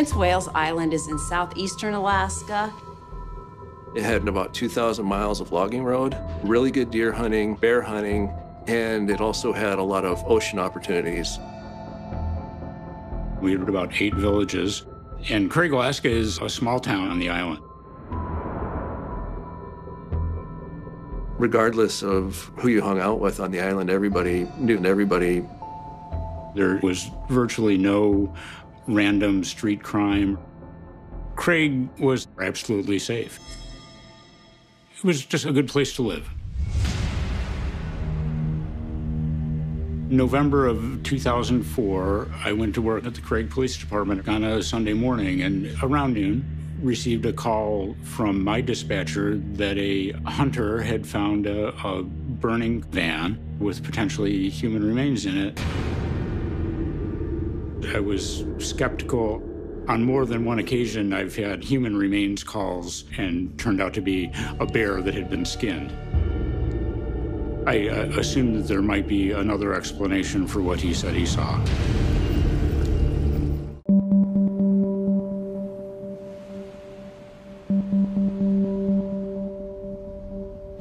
Prince Wales Island is in southeastern Alaska. It had about 2,000 miles of logging road, really good deer hunting, bear hunting, and it also had a lot of ocean opportunities. We had about eight villages, and Craig, Alaska is a small town on the island. Regardless of who you hung out with on the island, everybody knew everybody. There was virtually no random street crime. Craig was absolutely safe. It was just a good place to live. November of 2004, I went to work at the Craig Police Department on a Sunday morning, and around noon, received a call from my dispatcher that a hunter had found a, a burning van with potentially human remains in it. I was skeptical. On more than one occasion, I've had human remains calls and turned out to be a bear that had been skinned. I uh, assumed that there might be another explanation for what he said he saw.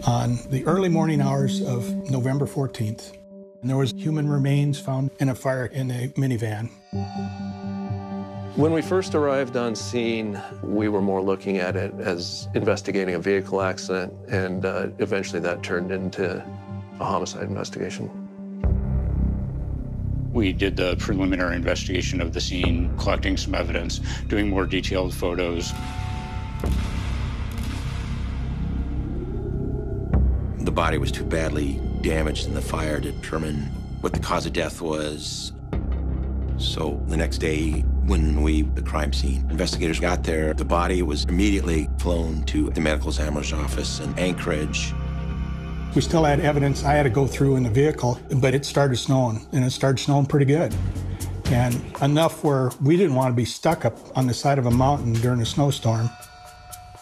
On the early morning hours of November 14th, there was human remains found in a fire in a minivan. When we first arrived on scene, we were more looking at it as investigating a vehicle accident, and uh, eventually that turned into a homicide investigation. We did the preliminary investigation of the scene, collecting some evidence, doing more detailed photos. The body was too badly damaged in the fire to determine what the cause of death was. So the next day, when we, the crime scene investigators got there, the body was immediately flown to the medical examiner's office in Anchorage. We still had evidence I had to go through in the vehicle, but it started snowing, and it started snowing pretty good. And enough where we didn't want to be stuck up on the side of a mountain during a snowstorm.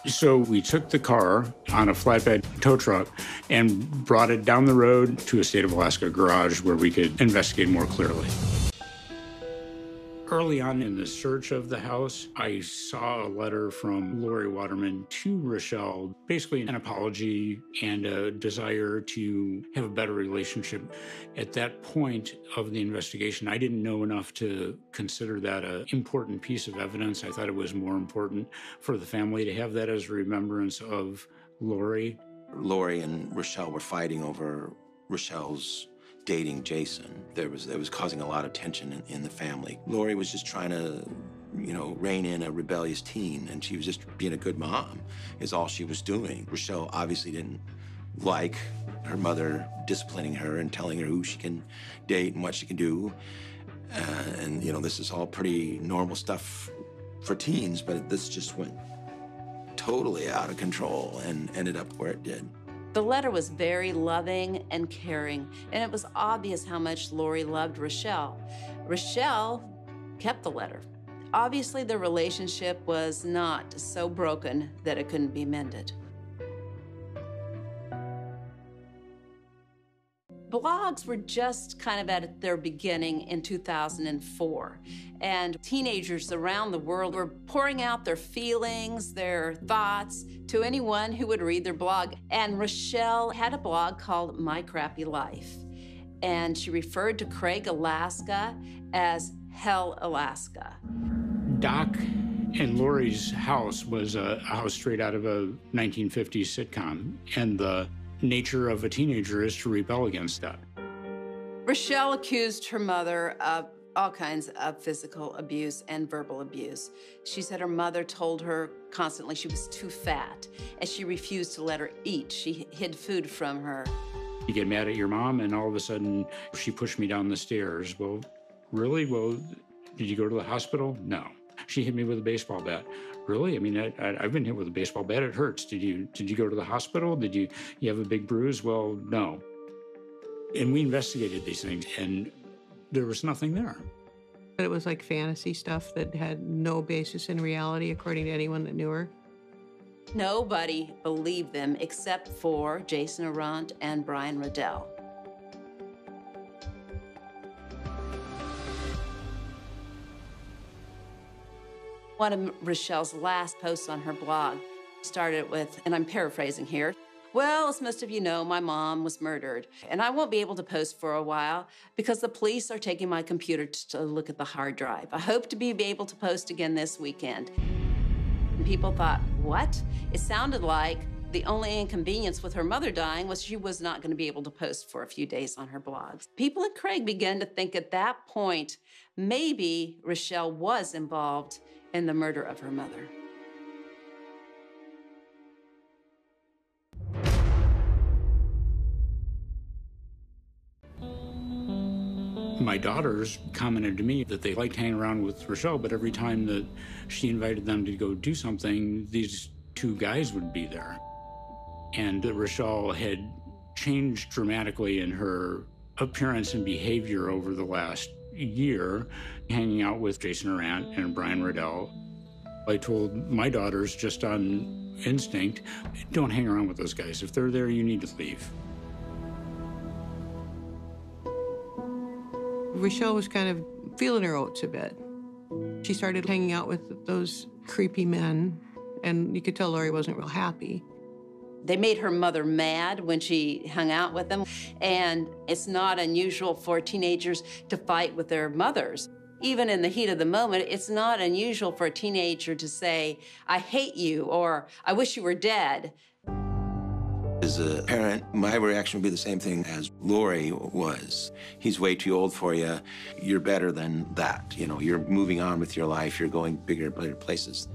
So we took the car on a flatbed tow truck and brought it down the road to a state of Alaska garage where we could investigate more clearly. Early on in the search of the house, I saw a letter from Lori Waterman to Rachelle, basically an apology and a desire to have a better relationship. At that point of the investigation, I didn't know enough to consider that an important piece of evidence. I thought it was more important for the family to have that as a remembrance of Lori. Lori and Rachelle were fighting over Rachelle's dating Jason. There was it was causing a lot of tension in, in the family. Lori was just trying to, you know, rein in a rebellious teen, and she was just being a good mom. Is all she was doing. Rachelle obviously didn't like her mother disciplining her and telling her who she can date and what she can do. Uh, and you know, this is all pretty normal stuff for teens, but this just went totally out of control and ended up where it did. The letter was very loving and caring, and it was obvious how much Lori loved Rachelle. Rachelle kept the letter. Obviously, the relationship was not so broken that it couldn't be mended. Blogs were just kind of at their beginning in 2004. And teenagers around the world were pouring out their feelings, their thoughts to anyone who would read their blog. And Rachelle had a blog called My Crappy Life. And she referred to Craig, Alaska as Hell, Alaska. Doc and Lori's house was a house straight out of a 1950s sitcom. And the nature of a teenager is to rebel against that. Rachelle accused her mother of all kinds of physical abuse and verbal abuse. She said her mother told her constantly she was too fat, and she refused to let her eat. She hid food from her. You get mad at your mom, and all of a sudden she pushed me down the stairs. Well, really? Well, did you go to the hospital? No. She hit me with a baseball bat. Really? I mean, I, have been hit with a baseball bat. It hurts. Did you did you go to the hospital? Did you you have a big bruise? Well, no. And we investigated these things, and there was nothing there. It was like fantasy stuff that had no basis in reality, according to anyone that knew her. Nobody believed them except for Jason Arrant and Brian Riddell. One of Rachelle's last posts on her blog started with, and I'm paraphrasing here, well, as most of you know, my mom was murdered, and I won't be able to post for a while because the police are taking my computer to look at the hard drive. I hope to be able to post again this weekend. And people thought, what? It sounded like the only inconvenience with her mother dying was she was not going to be able to post for a few days on her blogs. People at Craig began to think at that point maybe Rachelle was involved in the murder of her mother. My daughters commented to me that they liked hanging around with Rachelle, but every time that she invited them to go do something, these two guys would be there. And Rachelle had changed dramatically in her appearance and behavior over the last year, hanging out with Jason Arrant and Brian Riddell. I told my daughters just on instinct, don't hang around with those guys. If they're there, you need to leave. Rachelle was kind of feeling her oats a bit. She started hanging out with those creepy men, and you could tell Lori wasn't real happy. They made her mother mad when she hung out with them, and it's not unusual for teenagers to fight with their mothers. Even in the heat of the moment, it's not unusual for a teenager to say, I hate you, or I wish you were dead. As a parent, my reaction would be the same thing as Lori was. He's way too old for you. You're better than that. You know, you're moving on with your life. You're going bigger, better places.